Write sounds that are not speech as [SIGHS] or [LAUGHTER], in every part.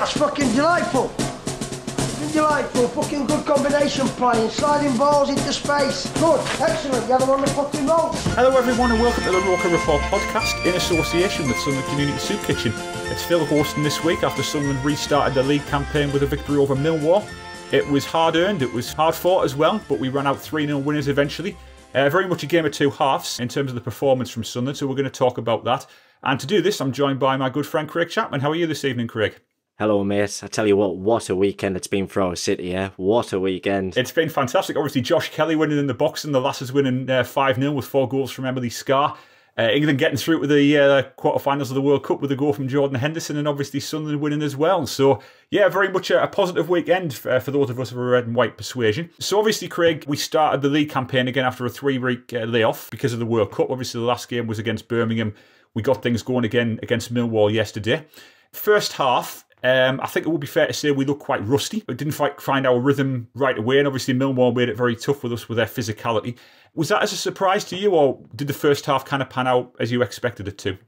That's fucking delightful. Fucking delightful. Fucking good combination playing. Sliding balls into space. Good. Excellent. The other one the fucking wrong. Hello, everyone, and welcome to the Roker Report podcast in association with Sunderland Community Soup Kitchen. It's Phil hosting this week after Sunderland restarted the league campaign with a victory over Millwall. It was hard earned, it was hard fought as well, but we ran out 3 0 winners eventually. Uh, very much a game of two halves in terms of the performance from Sunderland, so we're going to talk about that. And to do this, I'm joined by my good friend Craig Chapman. How are you this evening, Craig? Hello, mate. I tell you what, what a weekend it's been for our city, yeah? What a weekend. It's been fantastic. Obviously, Josh Kelly winning in the box, and the Lasses winning uh, 5 0 with four goals from Emily Scarr. Uh, England getting through to the uh, quarterfinals of the World Cup with a goal from Jordan Henderson, and obviously Sunderland winning as well. So, yeah, very much a, a positive weekend for, uh, for, those of us of a red and white persuasion. So, obviously, Craig, we started the league campaign again after a three week uh, layoff because of the World Cup. Obviously, the last game was against Birmingham. We got things going again against Millwall yesterday. First half, um, I think it would be fair to say we looked quite rusty. We didn't find our rhythm right away, and obviously Millwall made it very tough with us with their physicality. Was that as a surprise to you, or did the first half kind of pan out as you expected it to?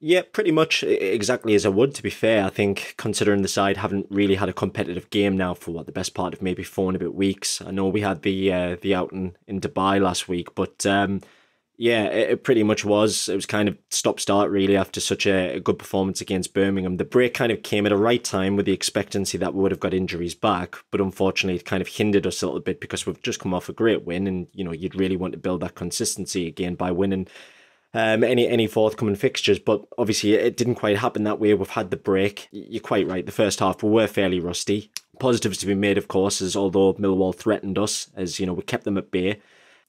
Yeah, pretty much exactly as I would. To be fair, I think considering the side haven't really had a competitive game now for what the best part of maybe four and a bit weeks. I know we had the uh, the outing in Dubai last week, but um, yeah, it, pretty much was. It was kind of stop start really after such a, a, good performance against Birmingham. The break kind of came at a right time with the expectancy that we would have got injuries back, but unfortunately it kind of hindered us a little bit because we've just come off a great win, and you know you'd really want to build that consistency again by winning um, any any forthcoming fixtures. But obviously it didn't quite happen that way. We've had the break. You're quite right. The first half we were fairly rusty. Positives to be made, of course, is although Millwall threatened us, as you know, we kept them at bay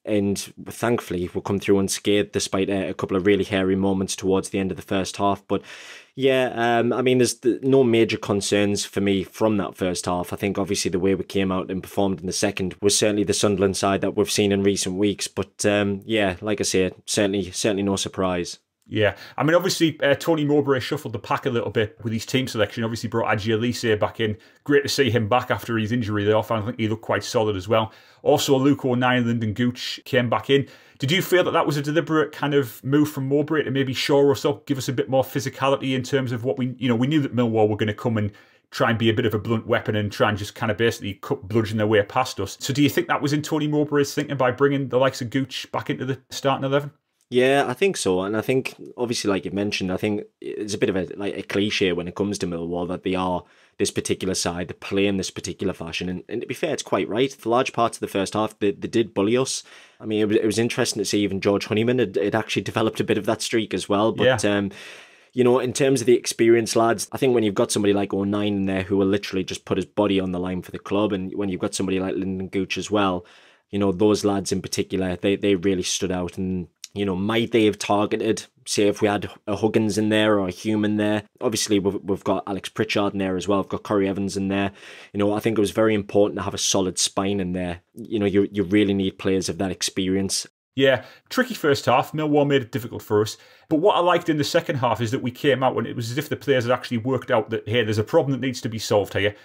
and thankfully we'll come through unscathed despite a, couple of really hairy moments towards the end of the first half. But yeah, um, I mean, there's no major concerns for me from that first half. I think obviously the way we came out and performed in the second was certainly the Sunderland side that we've seen in recent weeks. But um, yeah, like I said, certainly certainly no surprise. Yeah, I mean, obviously, uh, Tony Mowbray shuffled the pack a little bit with his team selection. Obviously, brought Aji Alese back in. Great to see him back after his injury there. I think he looked quite solid as well. Also, Luke O'Nien and Gooch came back in. Did you feel that that was a deliberate kind of move from Mowbray to maybe shore us up, give us a bit more physicality in terms of what we, you know, we knew that Millwall were going to come and try and be a bit of a blunt weapon and try and just kind of basically cut, bludgeon their way past us. So, do you think that was in Tony Mowbray's thinking by bringing the likes of Gooch back into the starting eleven? Yeah, I think so, and I think obviously, like you mentioned, I think it's a bit of a like a cliche when it comes to Millwall that they are this particular side, they play in this particular fashion, and, and to be fair, it's quite right. For large parts of the first half, they, they did bully us. I mean, it was, it was interesting to see even George Honeyman had, had actually developed a bit of that streak as well, but. Yeah. Um, you know, in terms of the experienced lads, I think when you've got somebody like O'Nien in there who will literally just put his body on the line for the club, and when you've got somebody like Lynden Gooch as well, you know, those lads in particular, they, they really stood out. And you know, might they have targeted, say, if we had a Huggins in there or a Human there? Obviously, we've, we've got Alex Pritchard in there as well. We've got Corey Evans in there. You know, I think it was very important to have a solid spine in there. You know, you, you really need players of that experience. Yeah, tricky first half. Millwall made it difficult for us. But what I liked in the second half is that we came out when it was as if the players had actually worked out that, hey, there's a problem that needs to be solved here.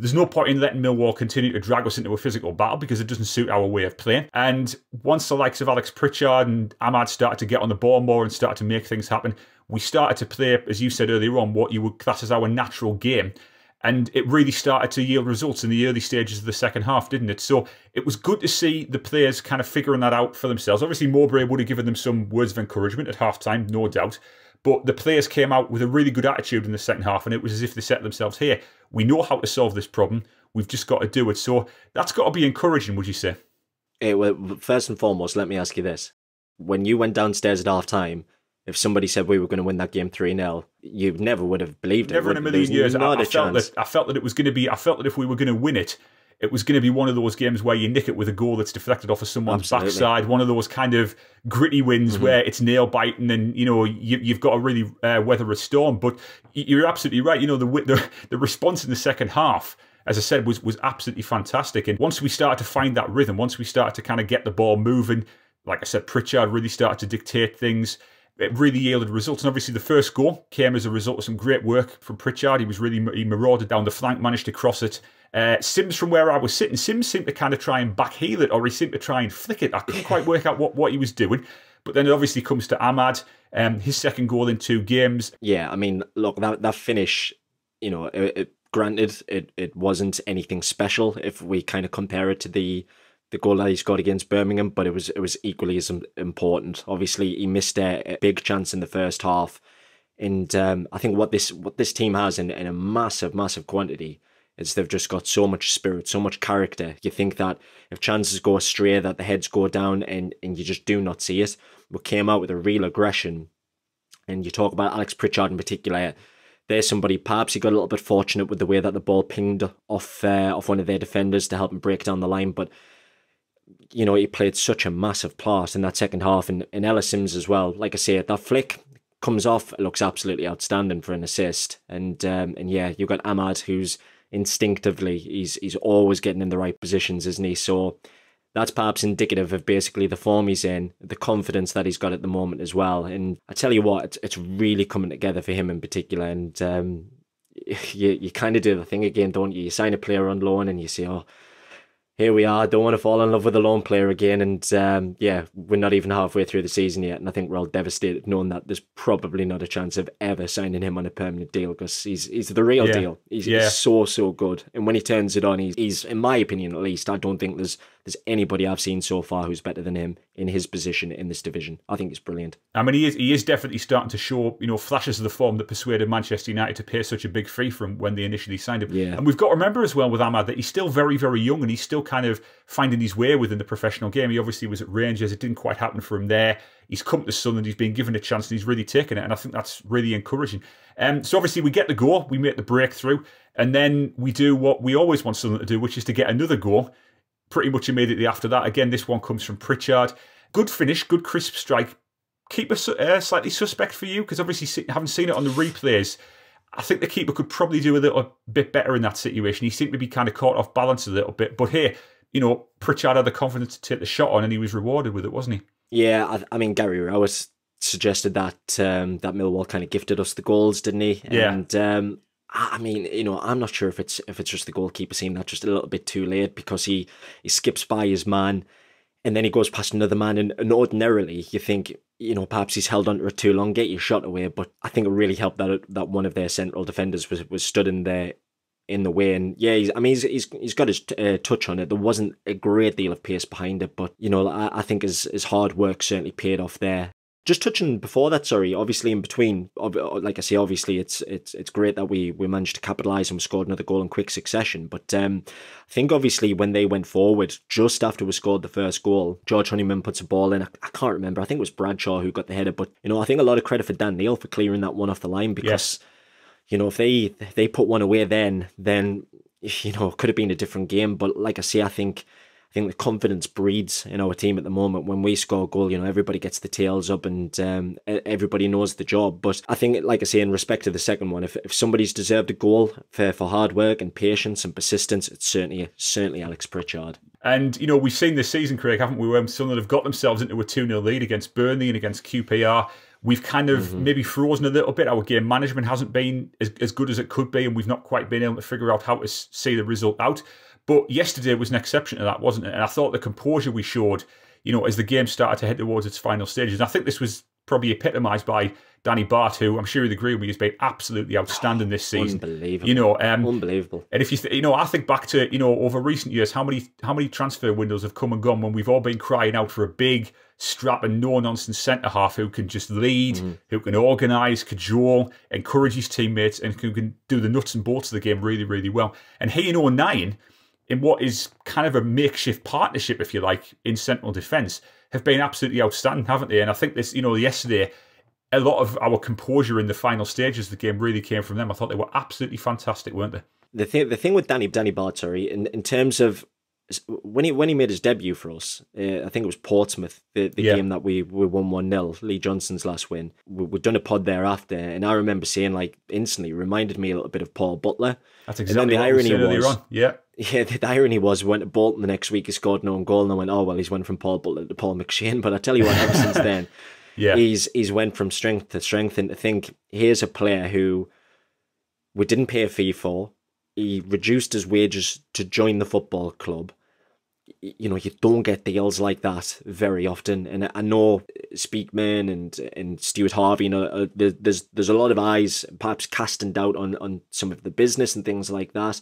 There's no point in letting Millwall continue to drag us into a physical battle because it doesn't suit our way of playing. And once the likes of Alex Pritchard and Amad started to get on the ball more and started to make things happen, we started to play, as you said earlier on, what you would class as our natural game. And it really started to yield results in the early stages of the second half, didn't it? So it was good to see the players kind of figuring that out for themselves. Obviously, Mowbray would have given them some words of encouragement at half time, no doubt. But the players came out with a really good attitude in the second half, and it was as if they set themselves here. We know how to solve this problem. We've just got to do it. So that's got to be encouraging, would you say? Hey, well, first and foremost, let me ask you this: when you went downstairs at half time, if somebody said we were going to win that game 3 0, you never would have believed never it. Never in a million years. I, I felt that I felt that it was going to be. I felt that if we were going to win it, it was going to be one of those games where you nick it with a goal that's deflected off of someone's Absolutely. backside. One of those kind of gritty wins mm-hmm. where it's nail biting and you know you, have got to really uh, weather a storm. But you're absolutely right. You know the, the the response in the second half. As I said, was was absolutely fantastic. And once we started to find that rhythm, once we started to kind of get the ball moving, like I said, Pritchard really started to dictate things it really yielded results. And obviously, the first goal came as a result of some great work from Pritchard. He was really he marauded down the flank, managed to cross it. Uh, Simms, from where I was sitting, Simms seemed to kind of try and backheel it, or he seemed to try and flick it. I couldn't quite work out what, what he was doing. But then it obviously comes to Amad, um, his second goal in two games. Yeah, I mean, look, that, that finish you know, it, it, granted, it, it wasn't anything special if we kind of compare it to the the goal that he scored against Birmingham, but it was it was equally as important. Obviously, he missed a, a big chance in the first half, and um, I think what this what this team has in, in a massive massive quantity is they've just got so much spirit, so much character. You think that if chances go astray, that the heads go down, and and you just do not see it. We came out with a real aggression, and you talk about Alex Pritchard in particular there's somebody perhaps he got a little bit fortunate with the way that the ball pinged off uh, off one of their defenders to help him break down the line, but you know he played such a massive part in that second half, and, and Ellis Simms as well. Like I say, that flick comes off, it looks absolutely outstanding for an assist, and um, and yeah, you've got Amad, who's instinctively he's he's always getting in the right positions, isn't he? So that's perhaps indicative of basically the form he's in, the confidence that he's got at the moment as well. And I tell you what, it's, it's really coming together for him in particular. And um, [LAUGHS] you you kind of do the thing again, don't you? You sign a player on loan and you say, oh, here we are. Don't want to fall in love with a lone player again. And um, yeah, we're not even halfway through the season yet. And I think we're all devastated knowing that there's probably not a chance of ever signing him on a permanent deal because he's he's the real yeah. deal. He's, yeah. he's, so, so good. And when he turns it on, he's, he's, in my opinion at least, I don't think there's there's anybody I've seen so far who's better than him in his position in this division. I think it's brilliant. I mean, he is he is definitely starting to show you know flashes of the form that persuaded Manchester United to pay such a big fee for him when they initially signed him. Yeah. And we've got to remember as well with Amad that he's still very very young and he's still kind of finding his way within the professional game. He obviously was at Rangers; it didn't quite happen for him there. He's come to Sunderland, he's been given a chance, and he's really taken it. And I think that's really encouraging. Um, so obviously we get the goal, we make the breakthrough, and then we do what we always want Sunderland to do, which is to get another goal pretty much immediately after that. Again, this one comes from Pritchard. Good finish, good crisp strike. Keeper uh, slightly suspect for you because obviously haven't seen it on the replays. I think the keeper could probably do a little bit better in that situation. He seemed to be kind of caught off balance a little bit. But here, you know, Pritchard had the confidence to take the shot on and he was rewarded with it, wasn't he? Yeah, I, I mean, Gary Rowett suggested that um, that Millwall kind of gifted us the goals, didn't he? Yeah. And um, I mean, you know, I'm not sure if it's if it's just the goalkeeper seeing that just a little bit too late because he he skips by his man, and then he goes past another man, and, and ordinarily you think, you know, perhaps he's held onto it too long, get your shot away. But I think it really helped that that one of their central defenders was was stood in there in the way, and yeah, he's, I mean, he's he's, he's got his uh, touch on it. There wasn't a great deal of pace behind it, but you know, I, I think his his hard work certainly paid off there. Just touching before that, sorry. Obviously, in between, like I say, obviously it's it's it's great that we we managed to capitalise and we scored another goal in quick succession. But um, I think obviously when they went forward just after we scored the first goal, George Honeyman puts a ball in. I, I can't remember. I think it was Bradshaw who got the header. But you know, I think a lot of credit for Dan Neil for clearing that one off the line because. Yes. You know, if they if they put one away, then then you know it could have been a different game. But like I say, I think I think the confidence breeds in our team at the moment. When we score a goal, you know, everybody gets the tails up and um, everybody knows the job. But I think, like I say, in respect to the second one, if, if somebody's deserved a goal for, for hard work and patience and persistence, it's certainly certainly Alex Pritchard. And, you know, we've seen this season, Craig, haven't we, when Sunderland have got themselves into a 2 0 lead against Burnley and against QPR. We've kind of mm-hmm. maybe frozen a little bit. Our game management hasn't been as, as good as it could be, and we've not quite been able to figure out how to see the result out. But yesterday was an exception to that, wasn't it? And I thought the composure we showed, you know, as the game started to head towards its final stages. And I think this was probably epitomised by Danny Batth, who I'm sure you'd agree with me has been absolutely outstanding this season. Unbelievable. You know, um, unbelievable. And if you, you know, I think back to you know over recent years, how many how many transfer windows have come and gone when we've all been crying out for a big, strap and no nonsense centre half who can just lead, mm. who can organise, cajole, encourage his teammates, and who can do the nuts and bolts of the game really, really well. And he in O'Nien in what is kind of a makeshift partnership, if you like, in central defence, have been absolutely outstanding, haven't they? And I think this, you know, yesterday, a lot of our composure in the final stages of the game really came from them. I thought they were absolutely fantastic, weren't they? The thing, the thing with Danny Danny Batth, sorry, in, in terms of when he when he made his debut for us, uh, I think it was Portsmouth, the, the yeah. game that we, we won 1 0, Lee Johnson's last win. We, we'd done a pod thereafter, and I remember saying, like, instantly, reminded me a little bit of Paul Butler. That's exactly and then the irony was, on. Yeah. [LAUGHS] Yeah, the, irony was, we went to Bolton the next week, he scored no goal, and I went, oh, well, he's went from Paul Butler to Paul McShane. But I tell you what, ever since [LAUGHS] then, yeah. he's he's went from strength to strength. And to think, here's a player who we didn't pay a fee for, he reduced his wages to join the football club you know you don't get deals like that very often. And I know Speakman and and Stuart Harvey, you know, uh, there's there's a lot of eyes perhaps casting doubt on on some of the business and things like that.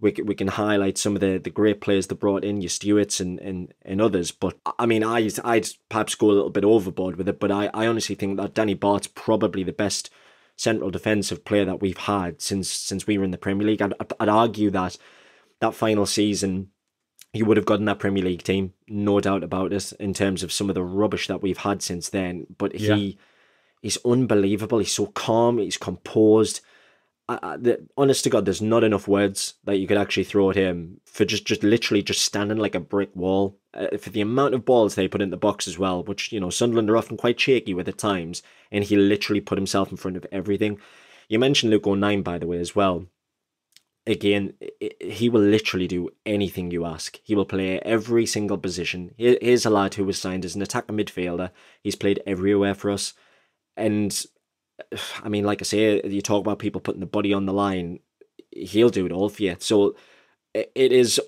We, we can highlight some of the, the great players they brought in, your Stewarts and, and, and others. But I mean, I, I'd perhaps go a little bit overboard with it, but I, I honestly think that Danny Batth's probably the best central defensive player that we've had since since we were in the Premier League. I'd, I'd argue that that final season he would have gotten that Premier League team, no doubt about it, in terms of some of the rubbish that we've had since then. But yeah. he is unbelievable. He's so calm, he's composed. I, the, honest to God, there's not enough words that you could actually throw at him for just, just literally just standing like a brick wall. Uh, for the amount of balls they put in the box as well, which, you know, Sunderland are often quite shaky with at times, and he literally put himself in front of everything. You mentioned Luke O'Nien, by the way, as well again, he will literally do anything you ask. He will play every single position. Here's a lad who was signed as an attacker midfielder. He's played everywhere for us. And I mean, like I say, you talk about people putting the body on the line, he'll do it all for you. So it is,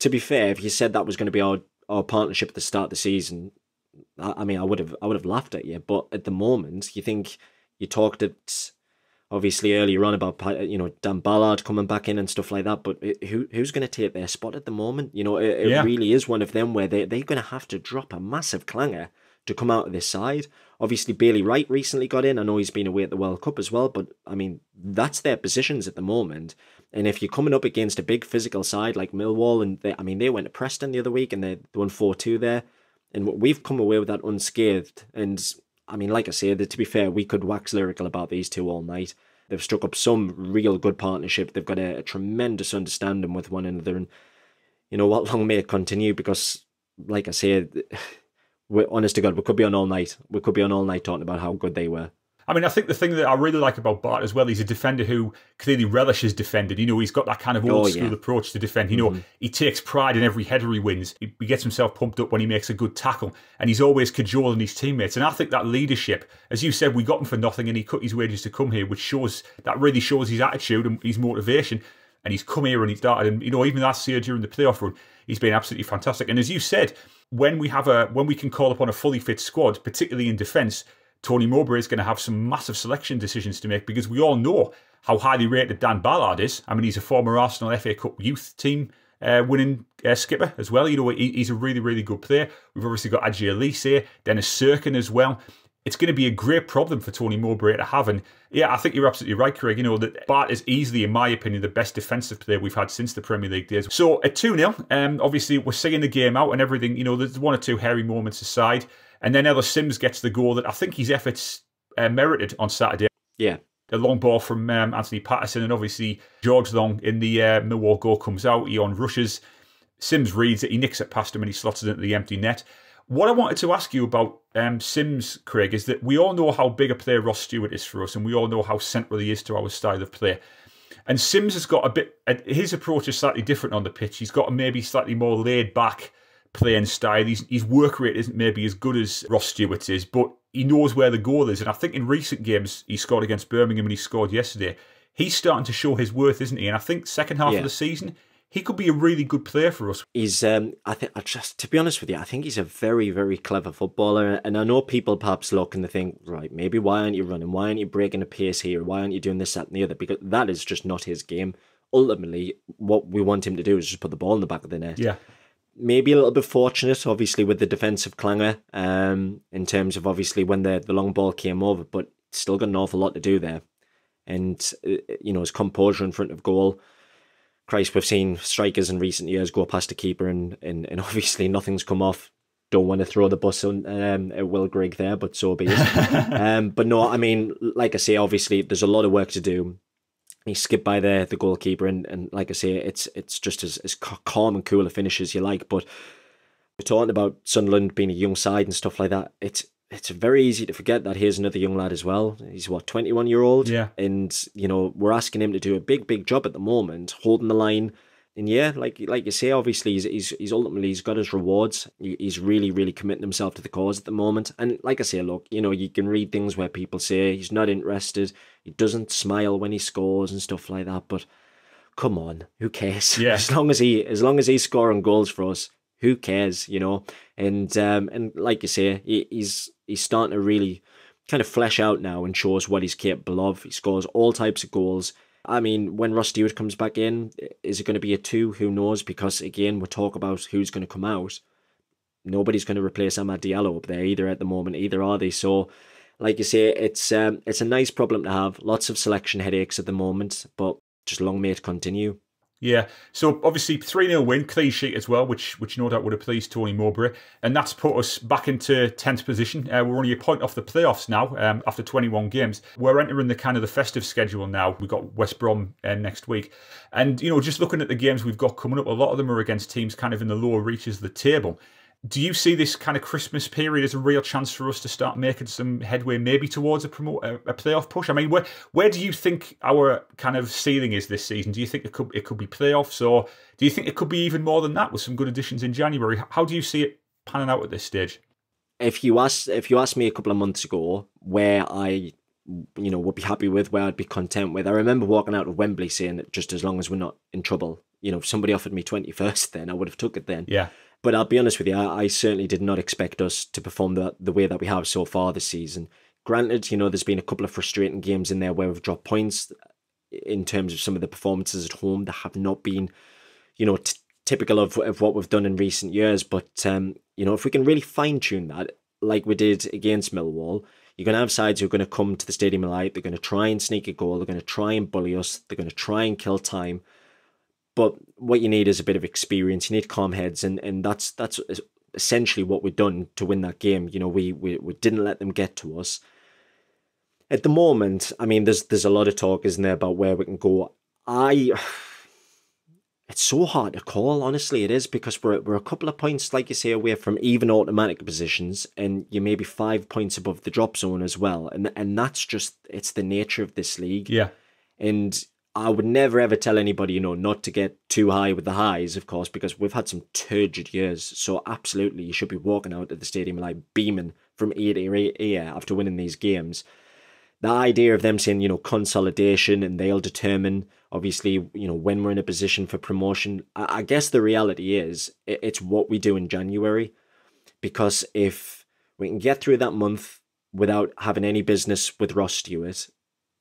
to be fair, if you said that was going to be our, our partnership at the start of the season, I mean, I would have I would have laughed at you. But at the moment, you think you talked at obviously earlier on about uh, you know Dan Ballard coming back in and stuff like that. But uh, who who's going to take their spot at the moment? You know, it, it yeah. really is one of them where they they're going to have to drop a massive clanger to come out of this side. Obviously, Bailey Wright recently got in. I know he's been away at the World Cup as well, but I mean that's their positions at the moment. And if you're coming up against a big physical side like Millwall, and they, I mean they went to Preston the other week and they won four two there, and we've come away with that unscathed. And I mean, like I say, to be fair, we could wax lyrical about these two all night. They've struck up some real good partnership. They've got a, a tremendous understanding with one another, and you know what [LAUGHS] long may it continue because, like I say, we're honest to God, we could be on all night. We could be on all night talking about how good they were. I mean, I think the thing that I really like about Batth as well, he's a defender who clearly relishes defending. You know, he's got that kind of old oh, school yeah. approach to defend. You know, mm-hmm. he takes pride in every header he wins. He, he, gets himself pumped up when he makes a good tackle, and he's always cajoling his teammates. And I think that leadership, as you said, we got him for nothing, and he cut his wages to come here, which shows that really shows his attitude and his motivation. And he's come here and he's started, and you know, even last year during the playoff run, he's been absolutely fantastic. And as you said, when we have a when we can call upon a fully fit squad, particularly in defence Tony Mowbray is going to have some massive selection decisions to make because we all know how highly rated Dan Ballard is. I mean, he's a former Arsenal FA Cup youth team uh, winning uh, skipper as well. You know, he, he's a really, really good player. We've obviously got Aji Alese, Dennis Cirkin as well. It's going to be a great problem for Tony Mowbray to have. And yeah, I think you're absolutely right, Craig. You know, that Batth is easily, in my opinion, the best defensive player we've had since the Premier League days. So at 2 0, um, obviously, we're seeing the game out and everything. You know, there's one or two hairy moments aside. And then Ellis Simms gets the goal that I think his efforts uh, merited on Saturday. Yeah. The long ball from um, Anthony Patterson, and obviously George Long in the uh, Millwall goal comes out. He on rushes. Simms reads it, he nicks it past him, and he slots it into the empty net. What I wanted to ask you about um, Simms, Craig, is that we all know how big a player Ross Stewart is for us, and we all know how central he is to our style of play. And Simms has got a bit, uh, his approach is slightly different on the pitch. He's got a maybe slightly more laid back playing style. His, his work rate isn't maybe as good as Ross Stewart's is, but he knows where the goal is. And I think in recent games, he scored against Birmingham and he scored yesterday. He's starting to show his worth, isn't he? And I think second half yeah. of the season, he could be a really good player for us. He's, um, I think, I just to be honest with you, I think he's a very, very clever footballer. And I know people perhaps look and they think, right, maybe why aren't you running? Why aren't you breaking a pace here? Why aren't you doing this, that, and the other? Because that is just not his game. Ultimately, what we want him to do is just put the ball in the back of the net. Yeah maybe a little bit fortunate, obviously, with the defensive clanger, um, in terms of obviously when the, the long ball came over, but still got an awful lot to do there. And, uh, you know, his composure in front of goal. Christ, we've seen strikers in recent years go past a keeper and, and, and [LAUGHS] obviously nothing's come off. Don't want to throw the bus on um, at Will Grigg there, but so be it. [LAUGHS] um, but no, I mean, like I say, obviously there's a lot of work to do he skipped by the the goalkeeper, and, and like I say, it's it's just as, as calm and cool a finish as you like. But we're talking about Sunderland being a young side and stuff like that. It's it's very easy to forget that here's another young lad as well. He's what twenty one year old, yeah, and you know we're asking him to do a big big job at the moment, holding the line and yeah, like like you say, obviously he's he's, he's ultimately he's got his rewards. he's really really committing himself to the cause at the moment. And like I say, look, you know, you can read things where people say he's not interested, he doesn't smile when he scores and stuff like that. But come on, who cares? Yeah. [LAUGHS] As long as he as long as he's scoring goals for us, who cares, you know? And um, and like you say, he, he's he's starting to really kind of flesh out now and shows what he's capable of. He scores all types of goals. I mean, when Ross Stewart comes back in, is it going to be a two? Who knows? Because again, we talk about who's going to come out. Nobody's going to replace Amad Diallo up there either at the moment, either are they? So, like you say, it's um, it's a nice problem to have. Lots of selection headaches at the moment, but just long may it continue. Yeah, so obviously 3 0 win, clean sheet as well, which which no doubt would have pleased Tony Mowbray. And that's put us back into 10th position. Uh, we're only a point off the playoffs now um, after 21 games. We're entering the kind of the festive schedule now. We've got West Brom uh, next week. And, you know, just looking at the games we've got coming up, a lot of them are against teams kind of in the lower reaches of the table do you see this kind of Christmas period as a real chance for us to start making some headway, maybe towards a promote a, a, playoff push? I mean, where where do you think our kind of ceiling is this season? Do you think it could it could be playoffs, or do you think it could be even more than that with some good additions in January? How do you see it panning out at this stage? If you ask if you asked me a couple of months ago where I you know would be happy with, where I'd be content with, I remember walking out of Wembley saying that just as long as we're not in trouble, you know, if somebody offered me twenty first, [LAUGHS] then I would have took it then. Yeah. But I'll be honest with you, I, I certainly did not expect us to perform the, the way that we have so far this season. Granted, you know, there's been a couple of frustrating games in there where we've dropped points in terms of some of the performances at home that have not been, you know, t- typical of, of what we've done in recent years. But, um, you know, if we can really fine tune that, like we did against Millwall, you're going to have sides who are going to come to the Stadium of Light. They're going to try and sneak a goal. They're going to try and bully us. They're going to try and kill time. But what you need is a bit of experience. You need calm heads, and, and that's that's essentially what we've done to win that game. You know, we, we we didn't let them get to us. At the moment, I mean, there's there's a lot of talk, isn't there, about where we can go. I [SIGHS] it's so hard to call, honestly, it is, because we're we're a couple of points, like you say, away from even automatic positions, and you may be five points above the drop zone as well. And and that's just it's the nature of this league. Yeah. And I would never ever tell anybody, you know, not to get too high with the highs, of course, because we've had some turgid years. So absolutely, you should be walking out of the stadium like beaming from ear to ear after winning these games. The idea of them saying, you know, consolidation and they'll determine, obviously, you know, when we're in a position for promotion. I guess the reality is it's what we do in January, because if we can get through that month without having any business with Ross Stewart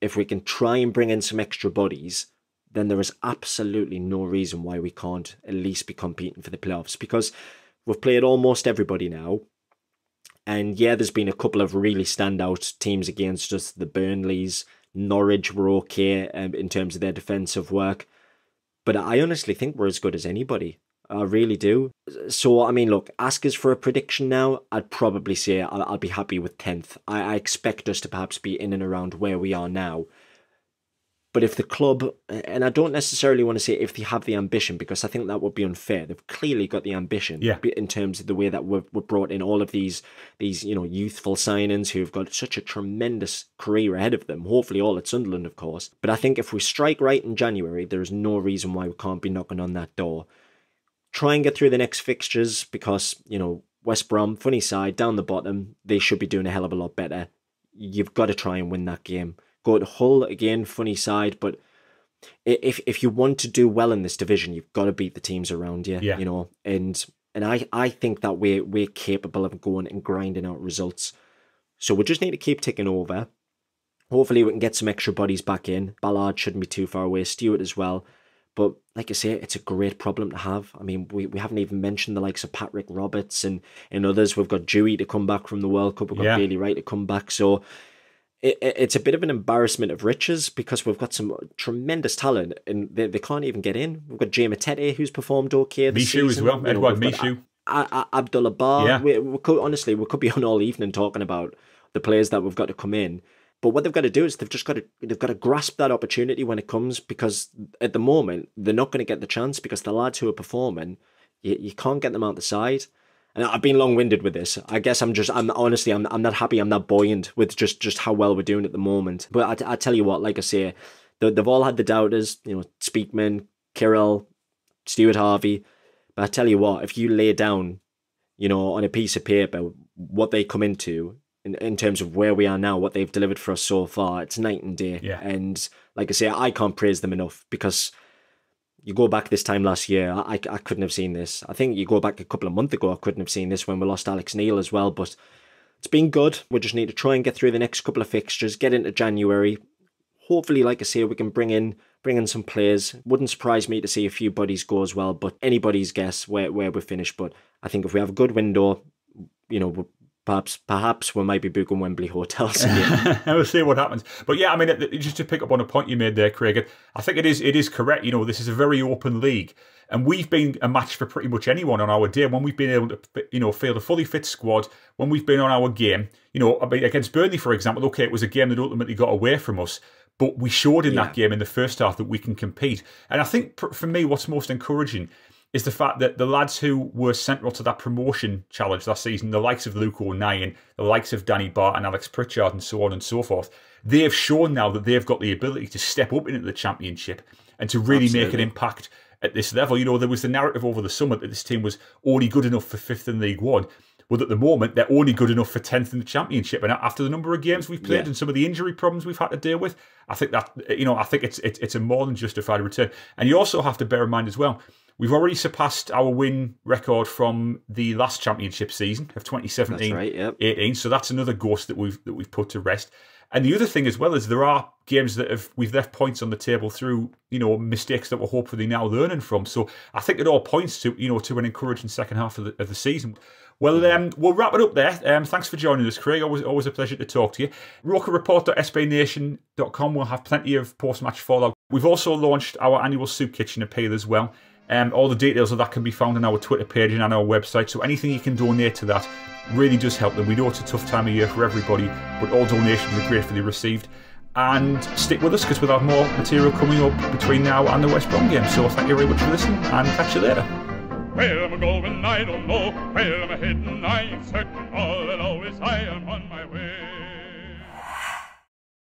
if we can try and bring in some extra bodies, then there is absolutely no reason why we can't at least be competing for the playoffs because we've played almost everybody now. And yeah, there's been a couple of really standout teams against us. The Burnleys, Norwich were okay um, in terms of their defensive work. But I honestly think we're as good as anybody. I really do. So, I mean, look, ask us for a prediction now. I'd probably say I'll, I'll be happy with 10th. I, I expect us to perhaps be in and around where we are now. But if the club, and I don't necessarily want to say if they have the ambition, because I think that would be unfair. They've clearly got the ambition, yeah. in terms of the way that we've, we've brought in all of these, these you know, youthful signings who've got such a tremendous career ahead of them. Hopefully, all at Sunderland, of course. But I think if we strike right in January, there is no reason why we can't be knocking on that door try and get through the next fixtures because, you know, West Brom, funny side, down the bottom, they should be doing a hell of a lot better. You've got to try and win that game. Go to Hull again, funny side, but if if you want to do well in this division, you've got to beat the teams around you. Yeah. You know, and and I, I think that we're we're capable of going and grinding out results. So we just need to keep ticking over. Hopefully we can get some extra bodies back in. Ballard shouldn't be too far away. Stewart as well. But like I say, it's a great problem to have. I mean, we, we haven't even mentioned the likes of Patrick Roberts and, and others. We've got Dewey to come back from the World Cup. We've got yeah. Bailey Wright to come back. So it, it's a bit of an embarrassment of riches because we've got some tremendous talent and they, they can't even get in. We've got Jay Matete who's performed okay. This Michut as well. Edouard Michut. Abdoullah Ba. Yeah. We, we could, honestly, we could be on all evening talking about the players that we've got to come in. But what they've got to do is they've just got to they've got to grasp that opportunity when it comes because at the moment they're not going to get the chance because the lads who are performing, you, you can't get them out the side. And I've been long winded with this. I guess I'm just I'm honestly I'm I'm not happy. I'm not buoyant with just just how well we're doing at the moment. But I, I tell you what, like I say, they, they've all had the doubters. You know, Speakman, Kyril, Stuart Harvey. But I tell you what, if you lay down, you know, on a piece of paper what they come into in, in terms of where we are now, what they've delivered for us so far, it's night and day. Yeah. And like I say, I can't praise them enough because You go back this time last year, I, I couldn't have seen this. I think you go back a couple of months ago, I couldn't have seen this when we lost Alex Neil as well. But it's been good. We just need to try and get through the next couple of fixtures, get into January. Hopefully, like I say, we can bring in bring in some players. Wouldn't surprise me to see a few buddies go as well, but anybody's guess where, where we finish. But I think if we have a good window, you know, perhaps perhaps we might be booking Wembley hotels [LAUGHS] again. we'll see what happens. But yeah, I mean, just to pick up on a point you made there, Craig, I think it is it is correct. You know, this is a very open league, and we've been a match for pretty much anyone on our day when we've been able to, you know, field a fully fit squad when we've been on our game. You know, against Burnley, for example, okay, it was a game that ultimately got away from us. But we showed in yeah. that game in the first half that we can compete. And I think for me, what's most encouraging is the fact that the lads who were central to that promotion challenge last season, the likes of Luke O'Nien, the likes of Danny Batth and Alex Pritchard and so on and so forth, they have shown now that they've got the ability to step up into the championship and to really Absolutely. make an impact at this level. You know, there was the narrative over the summer that this team was only good enough for fifth in League One. But at the moment, they're only good enough for 10th in the championship. And after the number of games we've played yeah. and some of the injury problems we've had to deal with, I think that, you know, I think it's, it's, it's a more than justified return. And you also have to bear in mind as well, We've already surpassed our win record from the last championship season of 2017 right, yep. 18. So that's another ghost that we've that we've put to rest. And the other thing as well is there are games that have we've left points on the table through you know mistakes that we're hopefully now learning from. So I think it all points to you know to an encouraging second half of the, of the season. Well, um, we'll wrap it up there. Um, thanks for joining us, Craig. Always, always a pleasure to talk to you. RokerReport.sbnation.com will have plenty of post-match fallout. We've also launched our annual soup kitchen appeal as well. Um, all the details of that can be found on our Twitter page and on our website. So anything you can donate to that really does help them. We know it's a tough time of year for everybody, but all donations are gratefully received. And stick with us because we'll have more material coming up between now and the West Brom game. So thank you very much for listening and catch you later. Where am I going? I don't know. Where am I heading? I ain't certain. All is I am on my way.